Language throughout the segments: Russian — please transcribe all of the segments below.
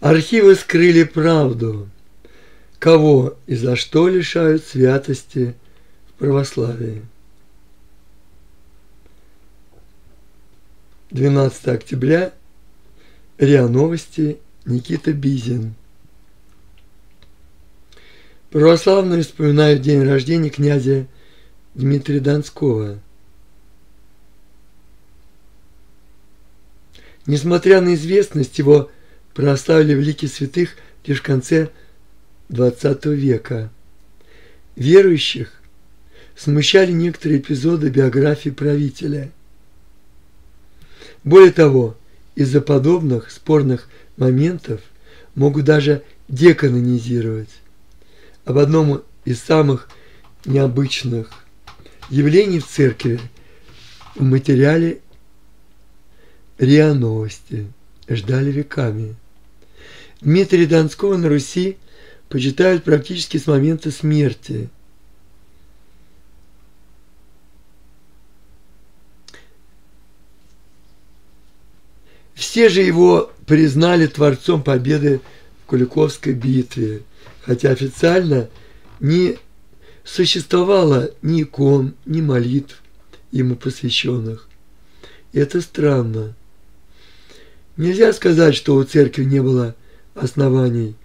Архивы скрыли правду, кого и за что лишают святости в православии. 12 октября, РИА Новости, Никита Бизин. Православные вспоминают день рождения князя Дмитрия Донского. Несмотря на известность, его прославили в лике святых лишь в конце XX века. Верующих смущали некоторые эпизоды биографии правителя. Более того, из-за подобных спорных моментов могут даже деканонизировать. Об одном из самых необычных явлений в церкви в материале РИА Новости ждали веками. Дмитрия Донского на Руси почитают практически с момента смерти. Все же его признали творцом победы в Куликовской битве – хотя официально не существовало ни икон, ни молитв ему посвященных. Это странно. Нельзя сказать, что у церкви не было оснований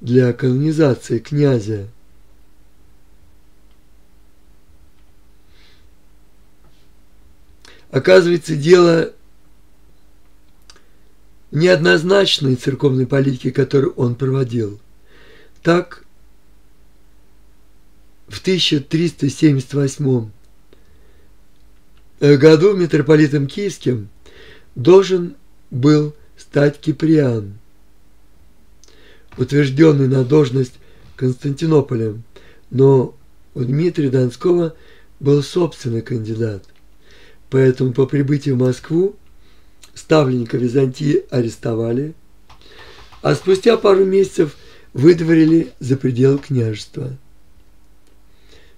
для канонизации князя. Оказывается, дело неоднозначной церковной политики, которую он проводил – так, в 1378 году митрополитом Киевским должен был стать Киприан, утвержденный на должность Константинополем, но у Дмитрия Донского был собственный кандидат. Поэтому по прибытии в Москву ставленника Византии арестовали, а спустя пару месяцев – выдворили за пределы княжества.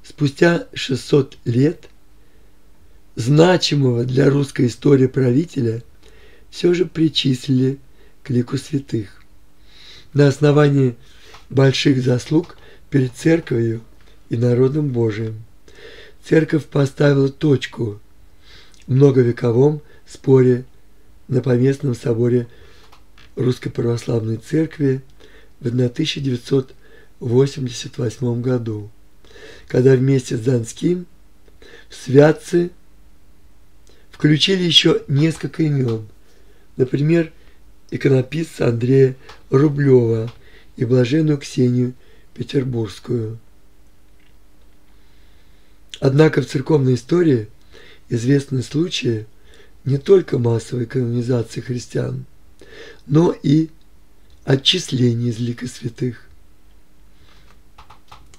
Спустя 600 лет значимого для русской истории правителя все же причислили к лику святых на основании больших заслуг перед церковью и народом Божиим. Церковь поставила точку в многовековом споре на поместном соборе Русской Православной Церкви – в 1988 году, когда вместе с Донским в Святцы включили еще несколько имен, например, иконописца Андрея Рублева и блаженную Ксению Петербургскую. Однако в церковной истории известны случаи не только массовой канонизации христиан, но и отчисление из лика святых.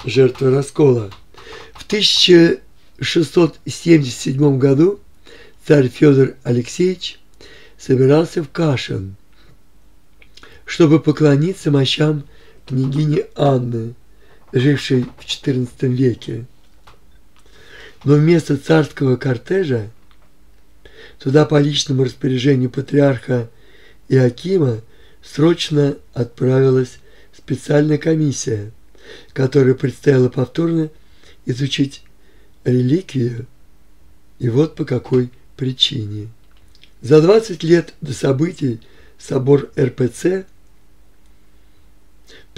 Жертва раскола. В 1677 году царь Федор Алексеевич собирался в Кашин, чтобы поклониться мощам княгини Анны, жившей в XIV веке. Но вместо царского кортежа туда по личному распоряжению патриарха Иакима срочно отправилась специальная комиссия, которая предстояло повторно изучить реликвию, и вот по какой причине. За 20 лет до событий собор РПЦ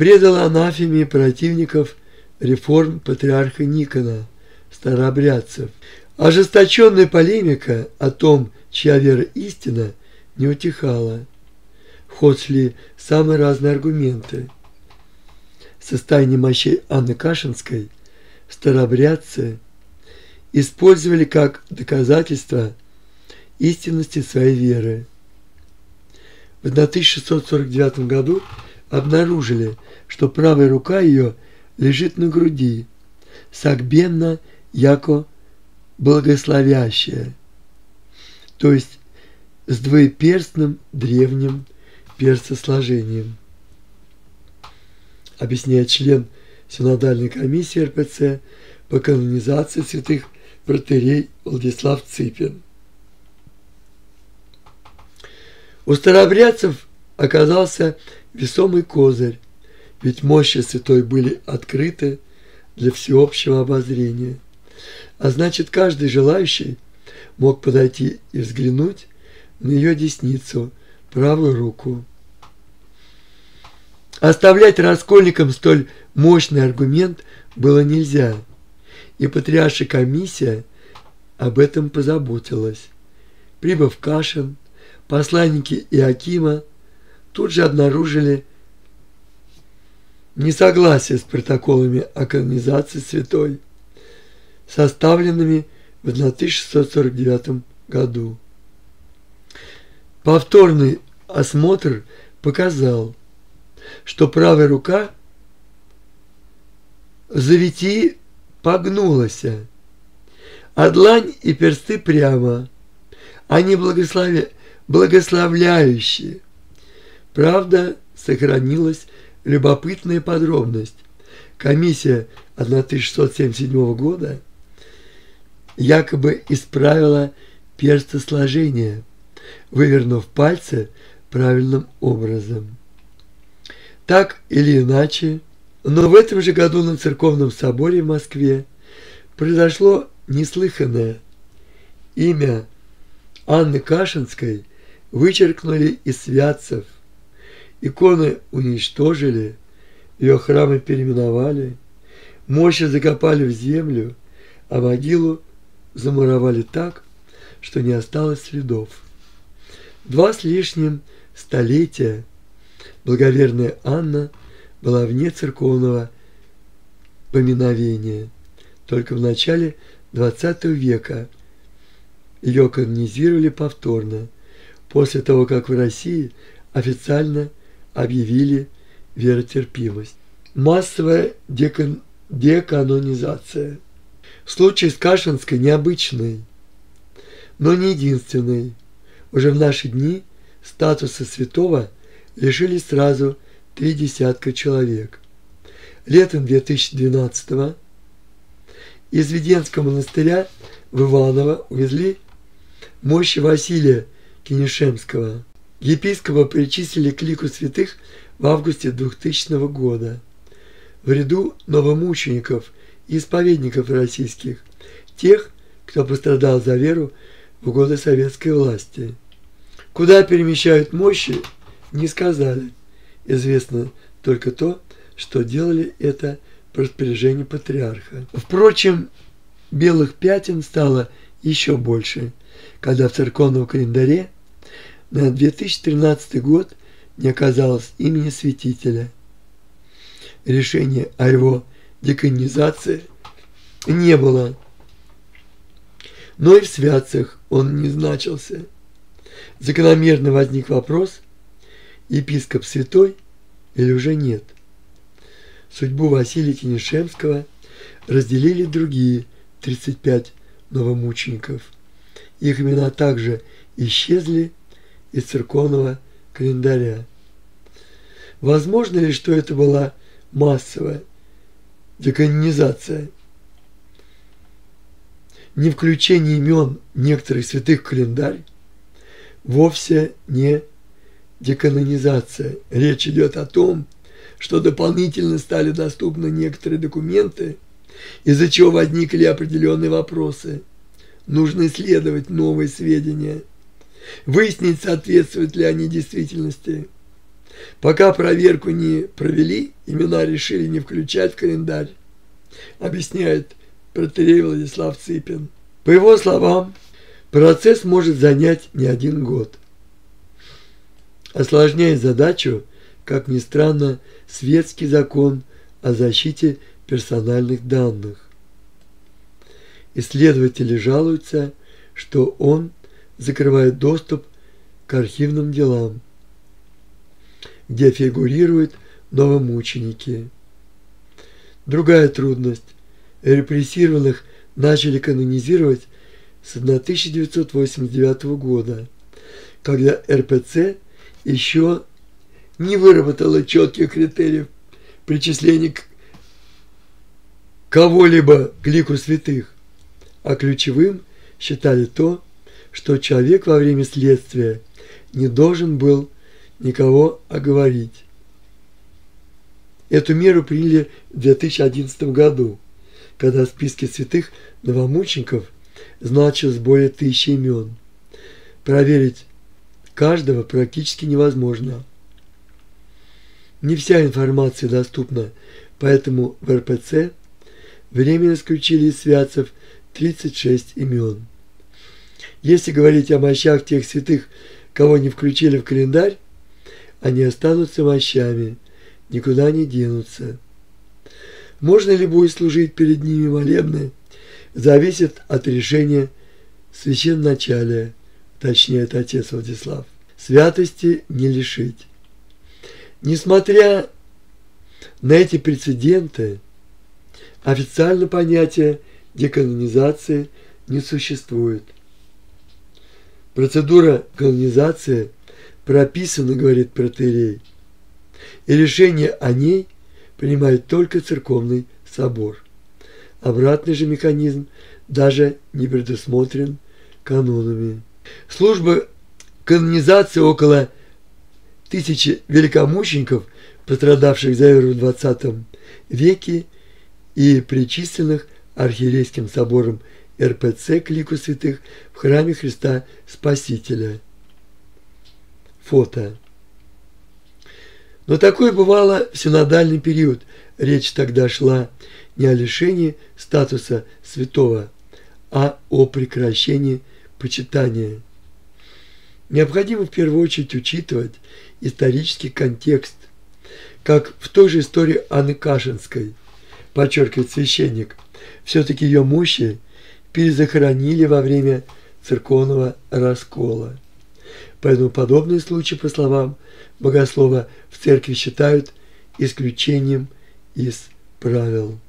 предал анафеме противников реформ патриарха Никона, старообрядцев. Ожесточенная полемика о том, чья вера истина, не утихала в ход шли самые разные аргументы. Состояние мощей Анны Кашинской старобрядцы использовали как доказательство истинности своей веры. В 1649 году обнаружили, что правая рука ее лежит на груди, сагбенно яко благословящая, то есть с двоеперстным древним перцесложением. Объясняет член Синодальной комиссии РПЦ по канонизации святых протерей Владислав Ципин. У старобрядцев оказался весомый козырь, ведь мощи святой были открыты для всеобщего обозрения. А значит, каждый желающий мог подойти и взглянуть на ее десницу, правую руку. Оставлять раскольникам столь мощный аргумент было нельзя, и патриаршая комиссия об этом позаботилась. Прибыв Кашин, посланники Иакима тут же обнаружили несогласие с протоколами о канонизации святой, составленными в 1649 году. Повторный осмотр показал, что правая рука завити погнулась, а длань и персты прямо, они благословя... благословляющие. Правда, сохранилась любопытная подробность. Комиссия 1677 года якобы исправила перстосложение, вывернув пальцы правильным образом. Так или иначе, но в этом же году на церковном соборе в Москве произошло неслыханное. Имя Анны Кашинской вычеркнули из святцев – Иконы уничтожили, ее храмы переименовали, мощи закопали в землю, а могилу замуровали так, что не осталось следов. Два с лишним столетия благоверная Анна была вне церковного поминовения. Только в начале XX века ее канонизировали повторно, после того, как в России официально – объявили веротерпимость. Массовая декан... деканонизация. Случай с Кашинской необычный, но не единственный. Уже в наши дни статуса святого лишили сразу три десятка человек. Летом 2012 из Веденского монастыря в Иваново увезли мощи Василия Кенешемского – Епископа причислили к лику святых в августе 2000 года. В ряду новомучеников и исповедников российских, тех, кто пострадал за веру в годы советской власти. Куда перемещают мощи, не сказали. Известно только то, что делали это по распоряжению патриарха. Впрочем, белых пятен стало еще больше, когда в церковном календаре на 2013 год не оказалось имени святителя. Решения о его деканизации не было. Но и в святцах он не значился. Закономерно возник вопрос, епископ святой или уже нет. Судьбу Василия Кенешемского разделили другие 35 новомучеников. Их имена также исчезли из церковного календаря. Возможно ли, что это была массовая деканонизация? Не включение имен некоторых святых в календарь вовсе не деканонизация. Речь идет о том, что дополнительно стали доступны некоторые документы, из-за чего возникли определенные вопросы. Нужно исследовать новые сведения – выяснить, соответствуют ли они действительности. Пока проверку не провели, имена решили не включать в календарь, объясняет протерей Владислав Цыпин. По его словам, процесс может занять не один год. Осложняет задачу, как ни странно, светский закон о защите персональных данных. Исследователи жалуются, что он закрывает доступ к архивным делам, где фигурируют новомученики. Другая трудность. Репрессированных начали канонизировать с 1989 года, когда РПЦ еще не выработала четких критериев причисления к кого-либо к лику святых, а ключевым считали то, что человек во время следствия не должен был никого оговорить. Эту меру приняли в 2011 году, когда в списке святых новомучеников значилось более тысячи имен. Проверить каждого практически невозможно. Не вся информация доступна, поэтому в РПЦ временно исключили из святцев 36 имен. Если говорить о мощах тех святых, кого не включили в календарь, они останутся мощами, никуда не денутся. Можно ли будет служить перед ними молебны, зависит от решения священначалия, точнее, отец Владислав. Святости не лишить. Несмотря на эти прецеденты, официально понятие деканонизации не существует. Процедура канонизации прописана, говорит протерей, и решение о ней принимает только церковный собор. Обратный же механизм даже не предусмотрен канонами. Служба канонизации около тысячи великомучеников, пострадавших за веру в XX веке и причисленных архиерейским собором РПЦ к лику святых в храме Христа Спасителя. Фото. Но такое бывало в синодальный период. Речь тогда шла не о лишении статуса святого, а о прекращении почитания. Необходимо в первую очередь учитывать исторический контекст, как в той же истории Анны Кашинской, подчеркивает священник, все-таки ее мощи перезахоронили во время церковного раскола. Поэтому подобные случаи, по словам богослова, в церкви считают исключением из правил.